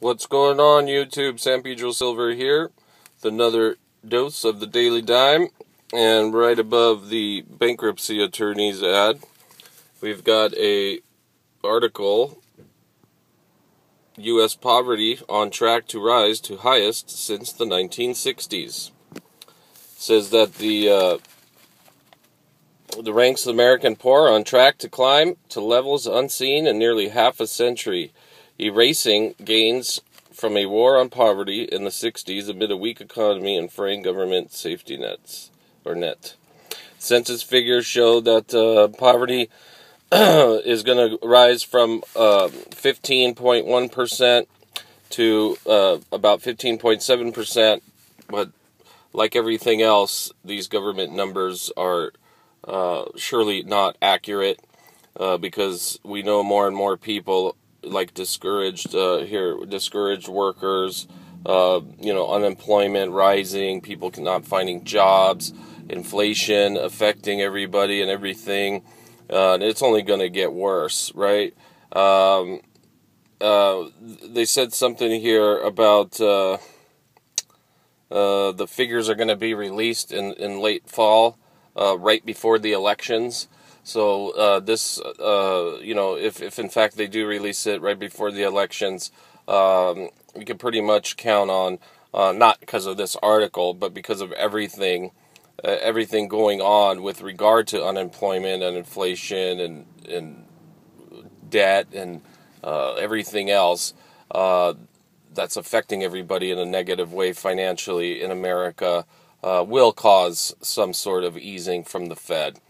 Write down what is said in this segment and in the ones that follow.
What's going on, YouTube? San Pedro Silver here with another dose of the Daily Dime. And right above the bankruptcy attorney's ad, we've got a article U.S. poverty on track to rise to highest since the 1960s. It says that the uh, the ranks of American poor are on track to climb to levels unseen in nearly half a century erasing gains from a war on poverty in the 60s amid a weak economy and fraying government safety nets or net. Census figures show that uh, poverty is going to rise from uh, 15.1% to uh, about 15.7%, but like everything else, these government numbers are uh, surely not accurate uh, because we know more and more people like discouraged uh, here, discouraged workers, uh, you know, unemployment rising, people not finding jobs, inflation affecting everybody and everything. Uh, and it's only going to get worse, right? Um, uh, they said something here about uh, uh, the figures are going to be released in, in late fall, right before the elections. So uh, this, uh, you know, if, if in fact they do release it right before the elections, um, we can pretty much count on, uh, not because of this article, but because of everything, uh, everything going on with regard to unemployment and inflation and, and debt and uh, everything else uh, that's affecting everybody in a negative way financially in America will cause some sort of easing from the Fed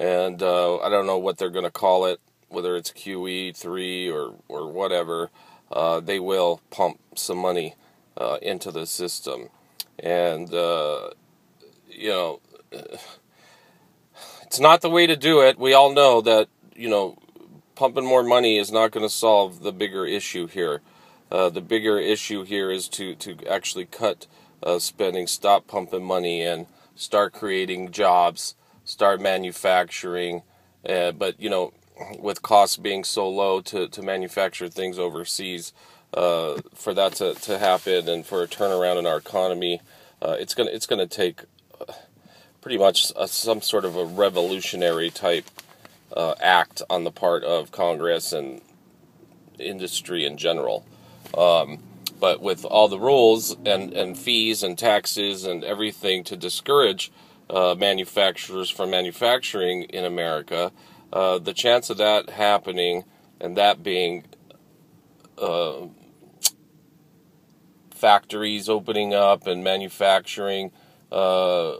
and uh, I don't know what they're going to call it, whether it's QE three or or whatever. Uh, they will pump some money uh, into the system, and uh, you know, it's not the way to do it. We all know that you know, pumping more money is not going to solve the bigger issue here. Uh, the bigger issue here is to to actually cut uh, spending, stop pumping money, and start creating jobs start manufacturing. Uh, but you know, with costs being so low to, to manufacture things overseas, uh, for that to, to happen and for a turnaround in our economy, uh, it's gonna it's gonna take uh, pretty much a, some sort of a revolutionary type uh, act on the part of Congress and industry in general. Um, but with all the rules and, and fees and taxes and everything to discourage uh, manufacturers from manufacturing in America, uh, the chance of that happening and that being uh, factories opening up and manufacturing uh,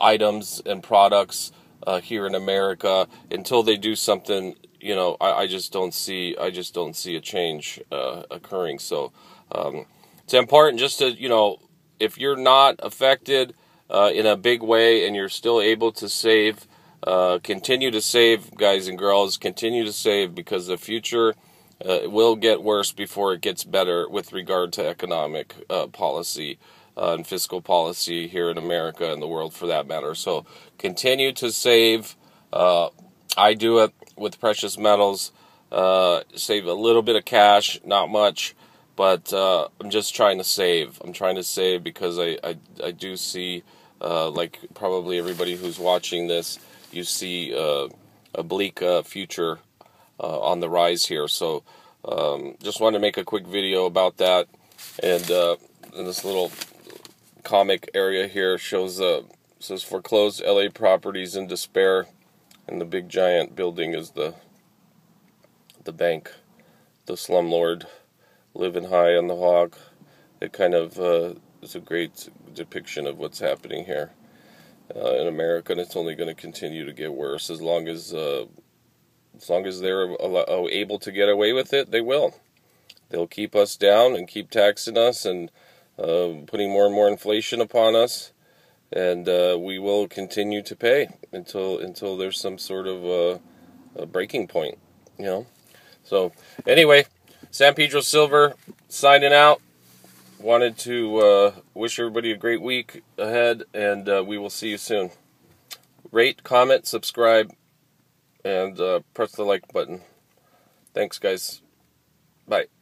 items and products uh, here in America until they do something. You know, I, I just don't see. I just don't see a change occurring. So um, it's important just to you know, if you're not affected uh, in a big way and you're still able to save, uh, continue to save, guys and girls. Continue to save because the future uh, will get worse before it gets better with regard to economic uh, policy. Uh, and fiscal policy here in America and the world for that matter. So continue to save. I do it with precious metals. save a little bit of cash, not much, but uh, I'm just trying to save. I'm trying to save because I I, I do see, uh, like probably everybody who's watching this, you see uh, a bleak uh, future uh, on the rise here. So um, just wanted to make a quick video about that, and uh, in this little comic area here shows says foreclosed LA properties in despair, and the big giant building is the the bank, the slumlord living high on the hog. It kind of uh, is a great depiction of what's happening here uh, in America, and it's only going to continue to get worse as long as uh, as long as they're uh, able to get away with it. They will. They'll keep us down and keep taxing us and uh, putting more and more inflation upon us, and uh, we will continue to pay until until there's some sort of uh, a breaking point. You know. So anyway. San Pedro Silver signing out. Wanted to uh, wish everybody a great week ahead, and uh, we will see you soon. Rate, comment, subscribe, and uh, press the like button. Thanks, guys. Bye.